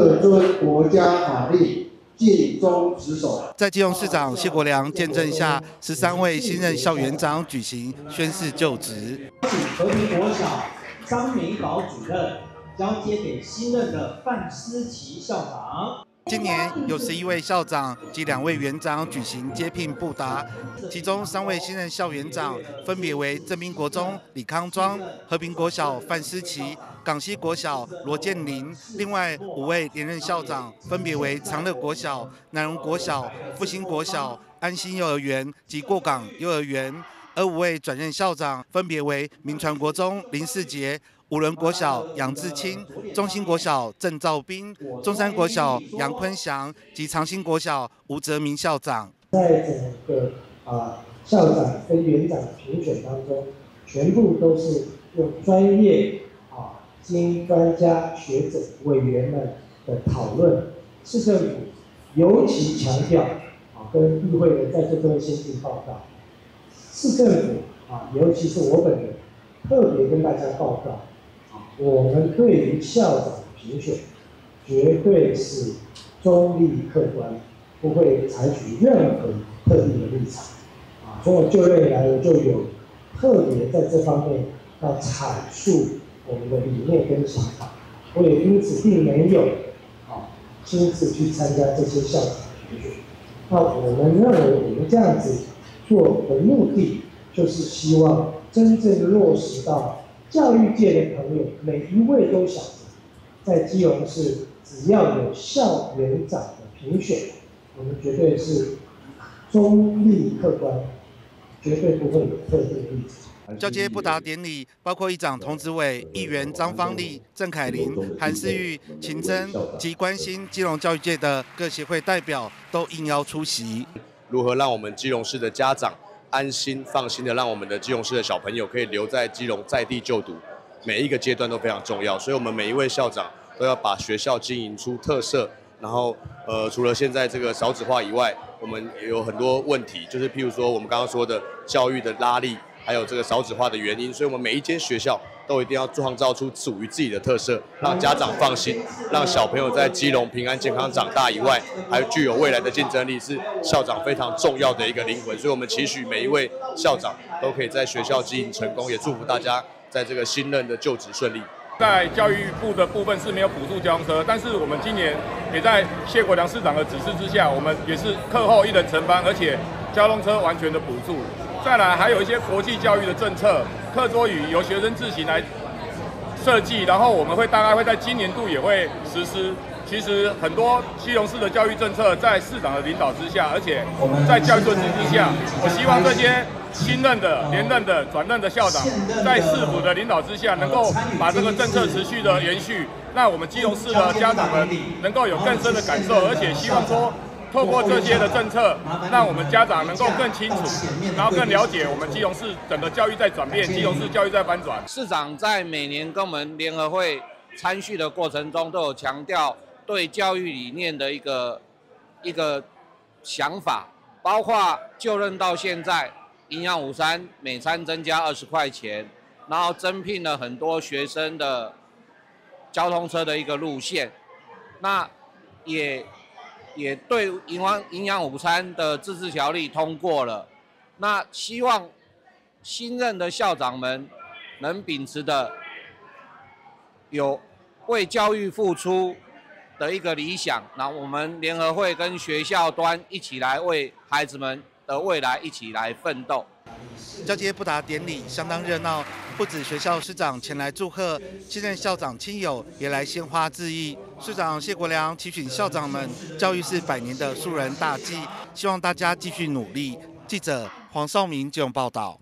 恪遵国家法律，尽忠职守。在基隆市长谢国良见证下，十三位新任校园长举行宣誓就职。请和平国小张明宝主任交接给新任的范思琪校长。今年有十一位校长及两位园长举行接聘布达，其中三位新任校园长分别为正明国中李康庄、和平国小范思琪、港西国小罗建林。另外五位连任校长分别为长乐国小、南荣国小、复兴国小、安心幼儿园及过港幼儿园。而五位转任校长分别为民传国中林世杰。五伦国小杨志清、中心国小郑兆斌、中山国小杨坤祥及长兴国小吴泽明校长，在整个啊校长跟园长评选当中，全部都是用专业啊经专家学者委员们的讨论，市政府尤其强调啊跟议会的在这份先进报告，市政府啊尤其是我本人特别跟大家报告。我们对于校长评选，绝对是中立客观，不会采取任何特定的立场。啊，从我就任以来，我就有特别在这方面要阐述我们的理念跟想法。我也因此并没有啊亲自去参加这些校长的评选。那我们认为，我们这样子做的目的，就是希望真正落实到。教育界的朋友，每一位都想着，在基隆市，只要有校园长的评选，我们绝对是中立客观，绝对不会有特定立场。交接不达典礼，包括议长童子伟、议员张方丽、郑凯琳、韩思玉、秦真及关心基隆教育界的各协会代表都应邀出席。如何让我们基隆市的家长？安心放心的让我们的基隆市的小朋友可以留在基隆在地就读，每一个阶段都非常重要，所以我们每一位校长都要把学校经营出特色。然后，呃，除了现在这个少子化以外，我们也有很多问题，就是譬如说我们刚刚说的教育的拉力，还有这个少子化的原因，所以我们每一间学校。都一定要创造出属于自己的特色，让家长放心，让小朋友在基隆平安健康长大以外，还具有未来的竞争力，是校长非常重要的一个灵魂。所以，我们期许每一位校长都可以在学校经营成功，也祝福大家在这个新任的就职顺利。在教育部的部分是没有补助交通车，但是我们今年也在谢国良市长的指示之下，我们也是课后一人承班，而且交通车完全的补助。再来，还有一些国际教育的政策，课桌椅由学生自行来设计，然后我们会大概会在今年度也会实施。其实很多西隆市的教育政策在市长的领导之下，而且在教育政策之下，我希望这些新任的、连任的、转任的校长，在市府的领导之下，能够把这个政策持续的延续，让我们基隆市的家长们能够有更深的感受，而且希望说。透过这些的政策，让我们家长能够更清楚，然后更了解我们基隆市整个教育在转变，基隆市教育在翻转。市长在每年跟我们联合会参叙的过程中，都有强调对教育理念的一个一个想法，包括就任到现在，营养午餐每餐增加二十块钱，然后增聘了很多学生的交通车的一个路线，那也。也对营养营养午餐的自治条例通过了，那希望新任的校长们能秉持的有为教育付出的一个理想，那我们联合会跟学校端一起来为孩子们的未来一起来奋斗。交接不达典礼相当热闹，不止学校师长前来祝贺，现任校长亲友也来鲜花致意。市长谢国良提醒校长们，教育是百年的树人大计，希望大家继续努力。记者黄少明就用报道。